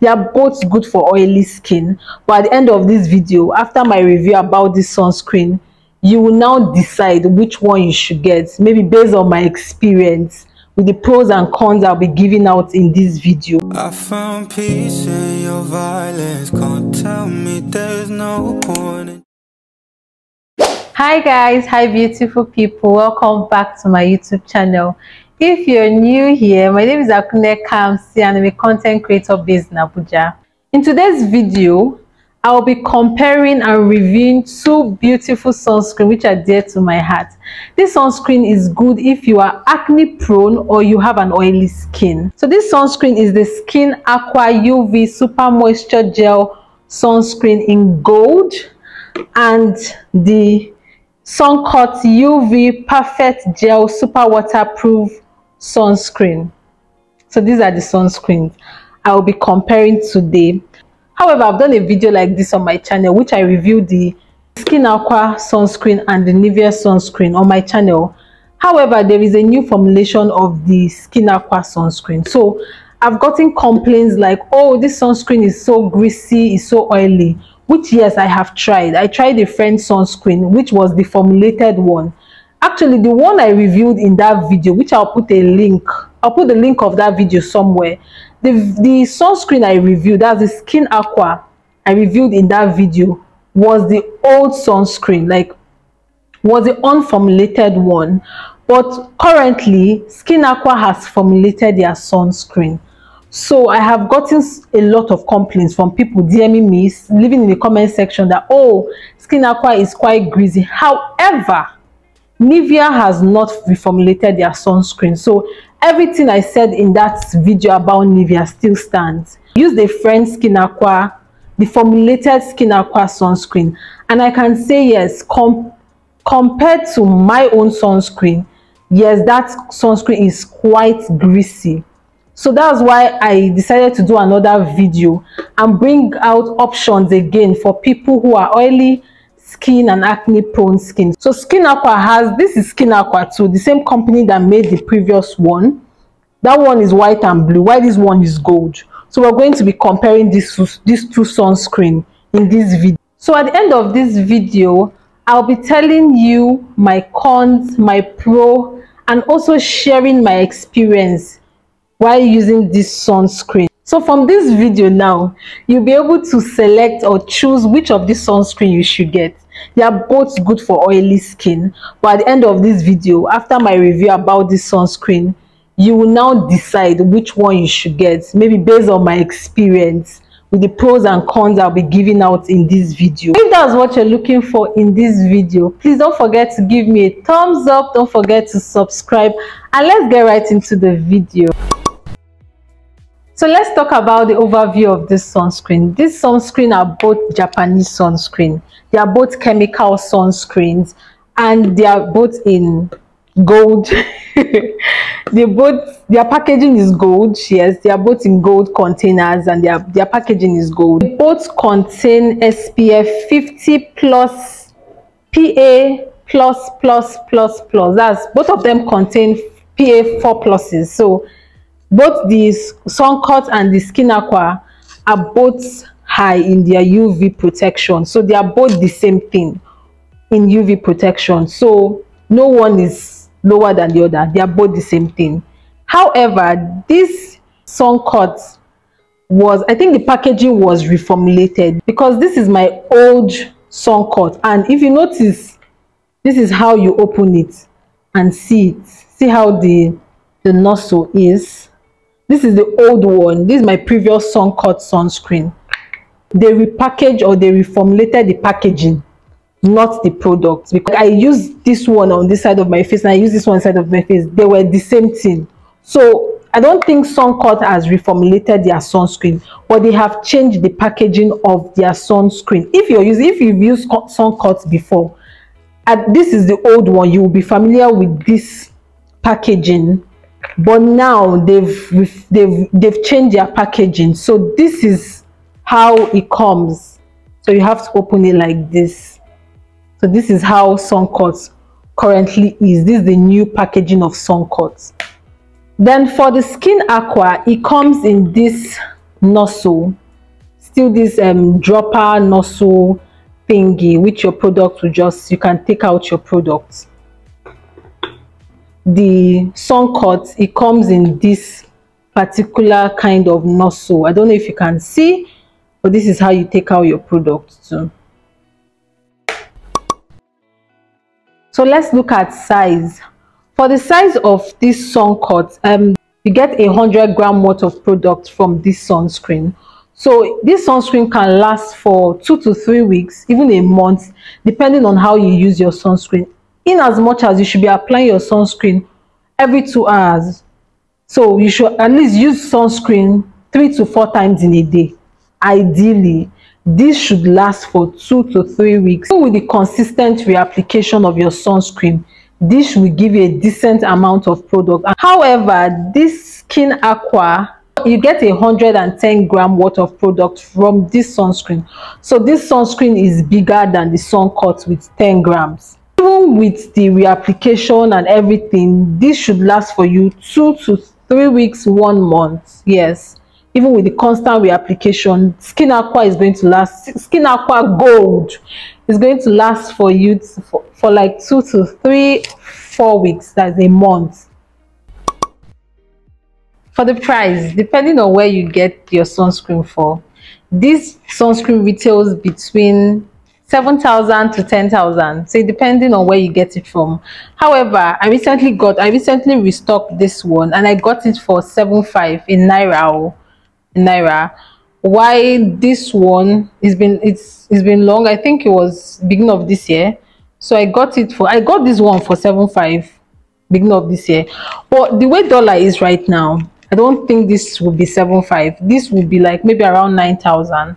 they are both good for oily skin but at the end of this video after my review about this sunscreen you will now decide which one you should get maybe based on my experience with the pros and cons I'll be giving out in this video. I found peace in your violence, can't tell me there's no point. Hi guys, hi beautiful people, welcome back to my YouTube channel. If you're new here, my name is Akunne Kamsy and I'm a content creator based in Abuja. In today's video, I'll be comparing and reviewing two beautiful sunscreen which are dear to my heart. This sunscreen is good if you are acne prone or you have an oily skin. So this sunscreen is the Skin Aqua UV Super Moisture Gel Sunscreen in gold and the Suncut UV Perfect Gel Super Waterproof Sunscreen. So these are the sunscreens I will be comparing today. However, I've done a video like this on my channel, which I reviewed the Skin Aqua sunscreen and the Nivea sunscreen on my channel. However, there is a new formulation of the Skin Aqua sunscreen. So I've gotten complaints like, oh, this sunscreen is so greasy, it's so oily. Which yes, I have tried. I tried a friend sunscreen, which was the formulated one. Actually, the one I reviewed in that video, which I'll put a link, I'll put the link of that video somewhere. The the sunscreen i reviewed that's the skin aqua i reviewed in that video was the old sunscreen like was the unformulated one? But currently skin aqua has formulated their sunscreen. So i have gotten a lot of complaints from people dming me leaving in the comment section that oh skin aqua is quite greasy. However Nivea has not reformulated their sunscreen. So everything I said in that video about Nivea still stands. Use the Friend Skin Aqua, the formulated Skin Aqua sunscreen. And I can say yes, com compared to my own sunscreen, yes, that sunscreen is quite greasy. So that's why I decided to do another video and bring out options again for people who are oily skin and acne prone skin. So skin aqua has this is skin aqua too the same company that made the previous one. That one is white and blue. While this one is gold? So we're going to be comparing this these two sunscreen in this video. So at the end of this video i'll be telling you my cons my pro and also sharing my experience while using this sunscreen so from this video now you'll be able to select or choose which of this sunscreen you should get. They are both good for oily skin but at the end of this video after my review about this sunscreen you will now decide which one you should get maybe based on my experience with the pros and cons i'll be giving out in this video. If that's what you're looking for in this video please don't forget to give me a thumbs up. Don't forget to subscribe and let's get right into the video so let's talk about the overview of this sunscreen. This sunscreen are both Japanese sunscreen. They are both chemical sunscreens and they are both in gold. they both their packaging is gold. Yes, they are both in gold containers and their their packaging is gold. They both contain SPF 50 plus PA plus plus plus plus. That's both of them contain PA 4 pluses. So both the Suncut and the Skin Aqua are both high in their UV protection. So they are both the same thing in UV protection. So no one is lower than the other. They are both the same thing. However, this Suncut was, I think the packaging was reformulated because this is my old Suncut. And if you notice, this is how you open it and see it. See how the, the nozzle is this is the old one. This is my previous Suncut sunscreen. They repackaged or they reformulated the packaging not the product. Because i use this one on this side of my face and i use this one side of my face. They were the same thing. So i don't think Suncut has reformulated their sunscreen but they have changed the packaging of their sunscreen. If you're using if you've used Suncut before and this is the old one you will be familiar with this packaging but now they've they've they've changed their packaging. So this is how it comes. So you have to open it like this. So this is how Suncut currently is. This is the new packaging of Suncut then for the skin aqua it comes in this nozzle. Still this um dropper nozzle thingy which your product will just you can take out your product the sun cut it comes in this particular kind of nozzle i don't know if you can see but this is how you take out your product too. So let's look at size. For the size of this sun cut um you get a hundred gram worth of product from this sunscreen. So this sunscreen can last for two to three weeks even a month depending on how you use your sunscreen in as much as you should be applying your sunscreen every two hours. So you should at least use sunscreen three to four times in a day ideally. This should last for two to three weeks. With the consistent reapplication of your sunscreen this will give you a decent amount of product. However this skin aqua you get a 110 gram worth of product from this sunscreen. So this sunscreen is bigger than the sun cut with 10 grams even with the reapplication and everything this should last for you two to three weeks one month. Yes. Even with the constant reapplication skin aqua is going to last skin aqua gold is going to last for you for, for like two to three four weeks that's a month. For the price depending on where you get your sunscreen for this sunscreen retails between 7,000 to 10,000 so depending on where you get it from. However i recently got i recently restocked this one and i got it for 7.5 in naira in naira. Why this one it's been it's it's been long i think it was beginning of this year. So i got it for i got this one for 7.5 beginning of this year. But the way dollar is right now i don't think this will be 7.5 this will be like maybe around 9,000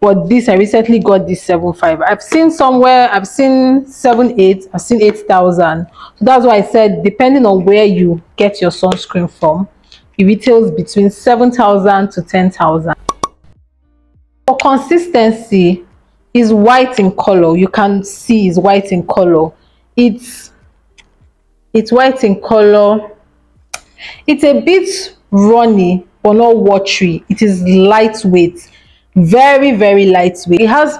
but this i recently got this seven five. I've seen somewhere i've seen seven eight i've seen eight thousand. So that's why i said depending on where you get your sunscreen from it retails between 7,000 to 10,000 for consistency is white in color. You can see is white in color. It's it's white in color. It's a bit runny but not watery. It is lightweight very very lightweight. It has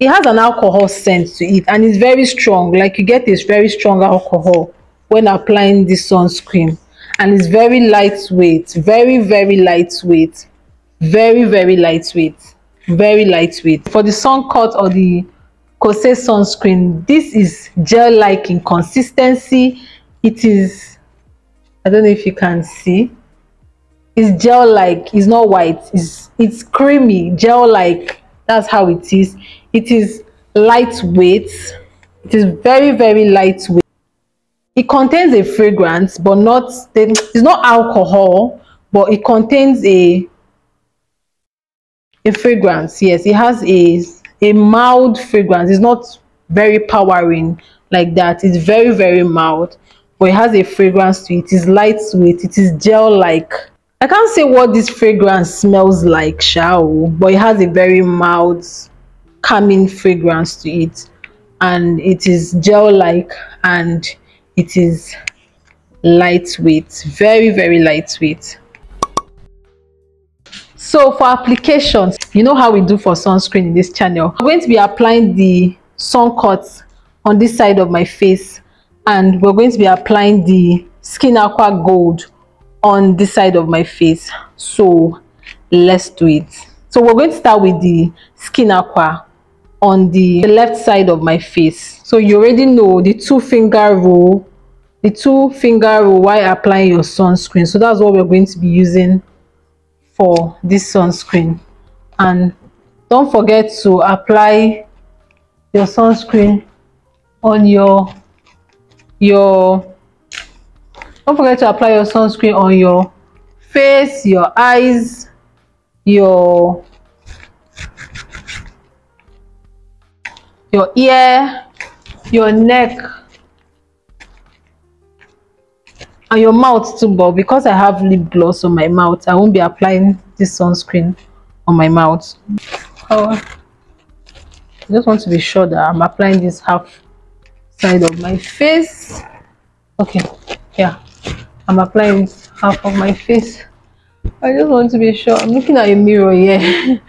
it has an alcohol scent to it and it's very strong. Like you get this very strong alcohol when applying this sunscreen. And it's very lightweight very very lightweight very very lightweight very lightweight. For the sun cut or the Kosé sunscreen this is gel like in consistency. It is i don't know if you can see it's gel like it's not white it's it's creamy gel like that's how it is. It is lightweight it is very very lightweight. It contains a fragrance but not it's not alcohol but it contains a a fragrance yes. It has a a mild fragrance it's not very powering like that. It's very very mild but it has a fragrance to it. It is lightweight it is gel like I can't say what this fragrance smells like, shao, but it has a very mild, calming fragrance to it. And it is gel-like and it is lightweight, very, very lightweight. So for applications, you know how we do for sunscreen in this channel. I'm going to be applying the sun cuts on this side of my face and we're going to be applying the Skin Aqua Gold on this side of my face. So let's do it. So we're going to start with the skin aqua on the left side of my face. So you already know the two finger rule the two finger rule while applying your sunscreen. So that's what we're going to be using for this sunscreen. And don't forget to apply your sunscreen on your your don't forget to apply your sunscreen on your face your eyes your your ear your neck and your mouth too but because i have lip gloss on my mouth i won't be applying this sunscreen on my mouth. Oh i just want to be sure that i'm applying this half side of my face. Okay yeah I'm applying half of my face I just want to be sure. I'm looking at a mirror here.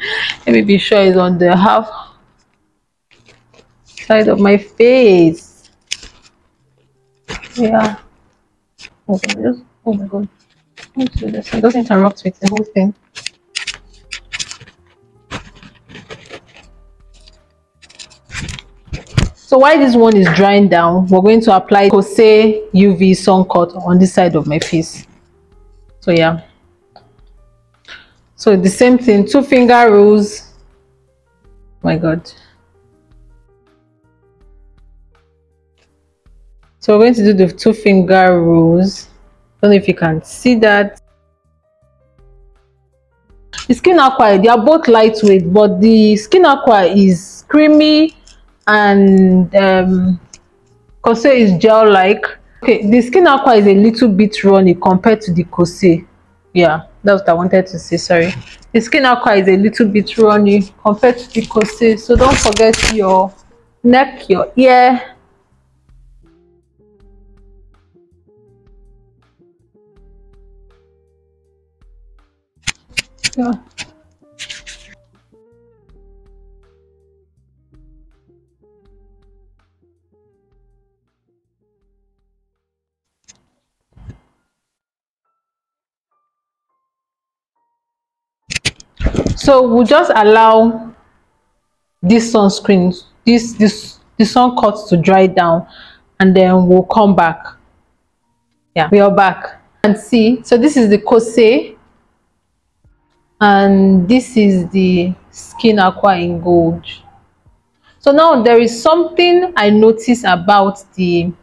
Let me be sure it's on the half side of my face. Yeah. Just, oh my god. It doesn't interrupt with the whole thing. So while this one is drying down, we're going to apply Kose UV Sun Cut on this side of my face. So yeah. So the same thing, two finger rules. Oh my God. So we're going to do the two finger rules. Don't know if you can see that. The Skin Aqua, they are both lightweight, but the Skin Aqua is creamy and um Kose is gel like okay the skin aqua is a little bit runny compared to the Kose. Yeah that's what I wanted to say sorry. The skin aqua is a little bit runny compared to the Kose so don't forget your neck your ear. Yeah so we'll just allow this sunscreen this this the sun cuts to dry down and then we'll come back. Yeah we are back. And see so this is the kose and this is the skin aqua in gold. So now there is something i notice about the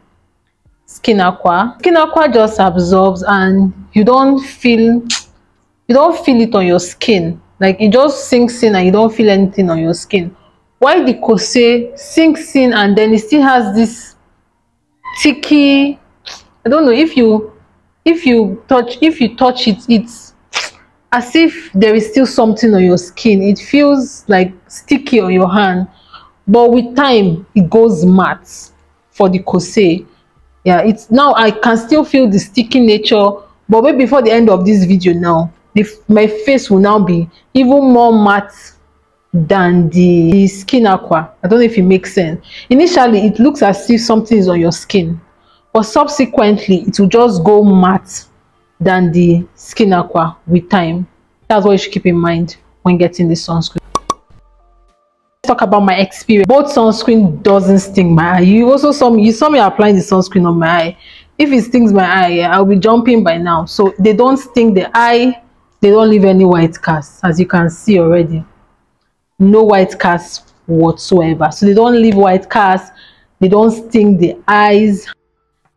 skin aqua. Skin aqua just absorbs and you don't feel you don't feel it on your skin like it just sinks in and you don't feel anything on your skin. While the kose sinks in and then it still has this sticky i don't know if you if you touch if you touch it it's as if there is still something on your skin. It feels like sticky on your hand. But with time it goes matte for the kose. Yeah it's now i can still feel the sticky nature but maybe before the end of this video now the, my face will now be even more matte than the, the skin aqua. I don't know if it makes sense. Initially it looks as if something is on your skin but subsequently it will just go matte than the skin aqua with time. That's what you should keep in mind when getting this sunscreen. Let's talk about my experience. Both sunscreen doesn't sting my eye. You also saw me you saw me applying the sunscreen on my eye. If it stings my eye i'll be jumping by now. So they don't sting the eye they don't leave any white cast as you can see already. No white cast whatsoever. So they don't leave white cast they don't sting the eyes.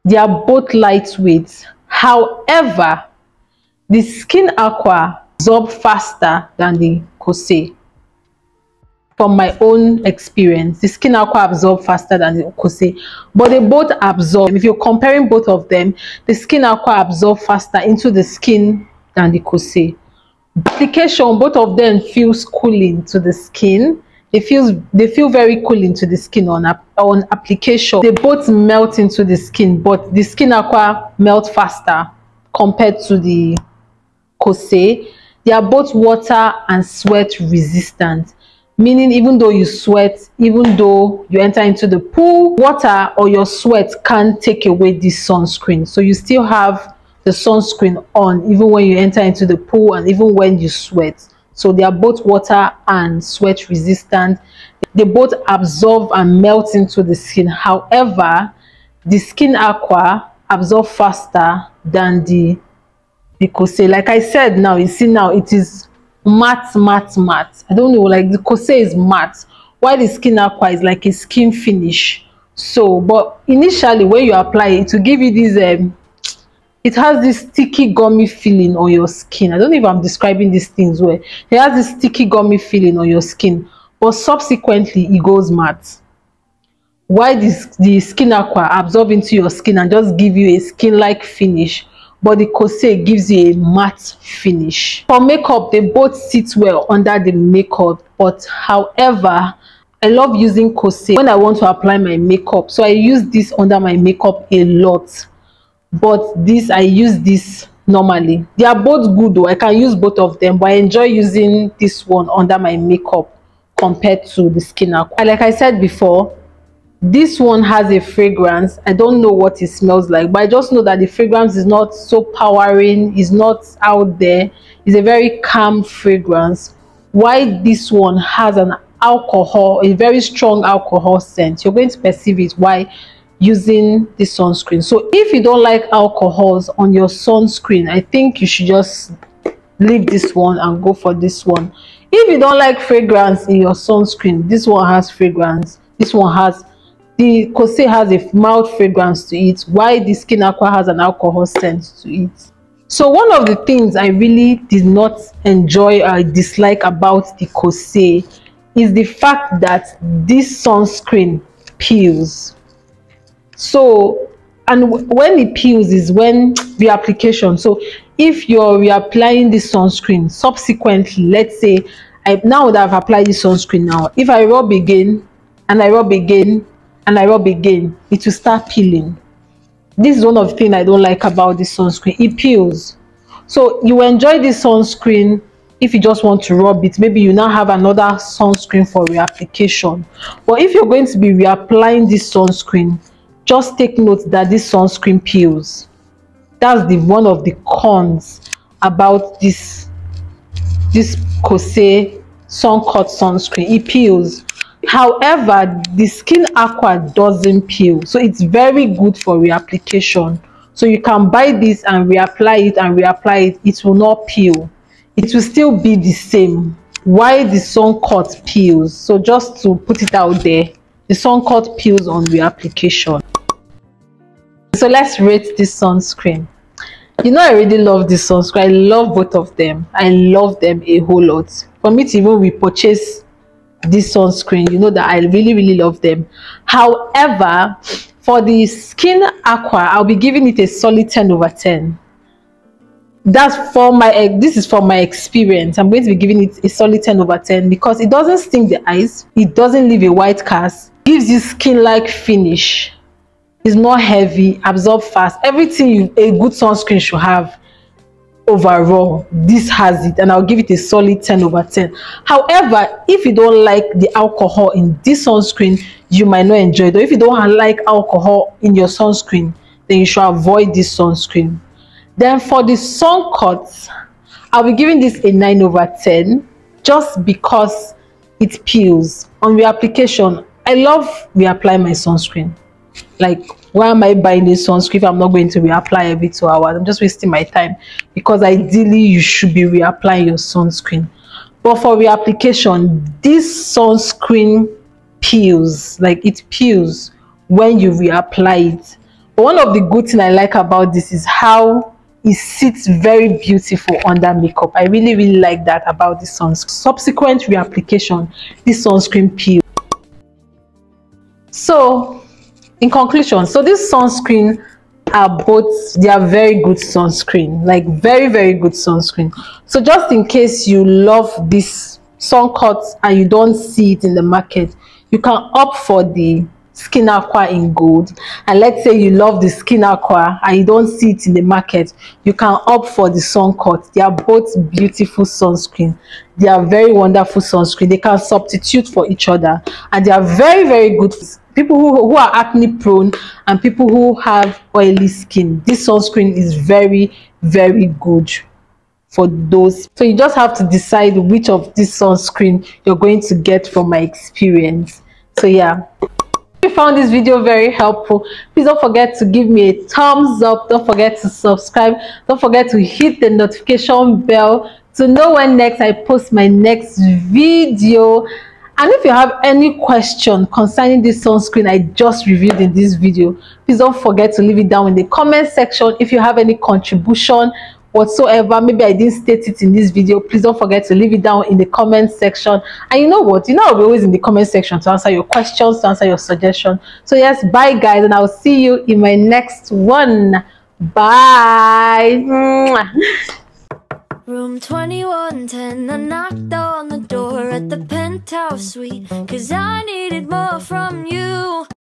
They are both lightweight. However the skin aqua absorb faster than the kose. From my own experience the skin aqua absorb faster than the kose but they both absorb if you're comparing both of them the skin aqua absorb faster into the skin than the kose application both of them feels cooling to the skin. They feel they feel very cooling to the skin on on application. They both melt into the skin but the skin aqua melt faster compared to the kose. They are both water and sweat resistant meaning even though you sweat even though you enter into the pool water or your sweat can't take away this sunscreen. So you still have the sunscreen on even when you enter into the pool and even when you sweat. So they are both water and sweat resistant. They both absorb and melt into the skin. However the skin aqua absorb faster than the kose. Like i said now you see now it is matte matte matte. I don't know like the kose is matte while the skin aqua is like a skin finish. So but initially when you apply it to give you this um it has this sticky gummy feeling on your skin. I don't know if i'm describing these things well. It has this sticky gummy feeling on your skin but subsequently it goes matte. Why this the skin aqua absorb into your skin and just give you a skin like finish but the kose gives you a matte finish. For makeup they both sit well under the makeup but however i love using kose when i want to apply my makeup. So i use this under my makeup a lot but this i use this normally. They are both good though. I can use both of them but i enjoy using this one under my makeup compared to the skin aqua like i said before this one has a fragrance. I don't know what it smells like but i just know that the fragrance is not so powering is not out there. It's a very calm fragrance. Why this one has an alcohol a very strong alcohol scent? You're going to perceive it. While using the sunscreen so if you don't like alcohols on your sunscreen i think you should just leave this one and go for this one if you don't like fragrance in your sunscreen this one has fragrance this one has the Kose has a mild fragrance to it while the Skin Aqua has an alcohol scent to it. So one of the things I really did not enjoy or dislike about the Kose is the fact that this sunscreen peels. So and when it peels is when the application. So if you're reapplying this sunscreen subsequently, let's say I now that I've applied this sunscreen now, if I rub again and I rub again and I rub again, it will start peeling. This is one of the things I don't like about this sunscreen. It peels. So you enjoy this sunscreen if you just want to rub it. Maybe you now have another sunscreen for reapplication. But if you're going to be reapplying this sunscreen, just take note that this sunscreen peels. That's the one of the cons about this this Kose sun cut sunscreen. It peels. However the skin aqua doesn't peel so it's very good for reapplication. So you can buy this and reapply it and reapply it. It will not peel. It will still be the same. Why the sun cut peels? So just to put it out there the sun cut peels on reapplication so let's rate this sunscreen. You know i really love this sunscreen. I love both of them. I love them a whole lot. For me to even repurchase this sunscreen you know that i really really love them. However for the skin aqua i'll be giving it a solid 10 over 10 that's for my this is for my experience. I'm going to be giving it a solid 10 over 10 because it doesn't sting the eyes. It doesn't leave a white cast. Gives you skin like finish is not heavy absorb fast. Everything you, a good sunscreen should have overall this has it and i'll give it a solid 10 over 10 however if you don't like the alcohol in this sunscreen you might not enjoy it. Or if you don't like alcohol in your sunscreen then you should avoid this sunscreen. Then for the sun cuts i'll be giving this a 9 over 10 just because it peels. On reapplication i love reapply my sunscreen like why am i buying this sunscreen if i'm not going to reapply every two hours i'm just wasting my time. Because ideally you should be reapplying your sunscreen. But for reapplication this sunscreen peels like it peels when you reapply it. But one of the good thing i like about this is how it sits very beautiful under makeup. I really really like that about this sunscreen subsequent reapplication this sunscreen peel so in conclusion so this sunscreen are both they are very good sunscreen like very very good sunscreen. So just in case you love this sun cuts and you don't see it in the market you can opt for the skin aqua in gold. And let's say you love the skin aqua and you don't see it in the market you can opt for the sun cut. They are both beautiful sunscreen. They are very wonderful sunscreen. They can substitute for each other. And they are very very good people who, who are acne prone and people who have oily skin this sunscreen is very very good for those. So you just have to decide which of this sunscreen you're going to get from my experience. So yeah. If you found this video very helpful please don't forget to give me a thumbs up. Don't forget to subscribe. Don't forget to hit the notification bell to know when next i post my next video and if you have any question concerning this sunscreen i just reviewed in this video please don't forget to leave it down in the comment section. If you have any contribution whatsoever maybe i didn't state it in this video please don't forget to leave it down in the comment section. And you know what? You know i'll be always in the comment section to answer your questions to answer your suggestion. So yes bye guys and i'll see you in my next one. Bye Room 2110, I knocked on the door at the penthouse suite Cause I needed more from you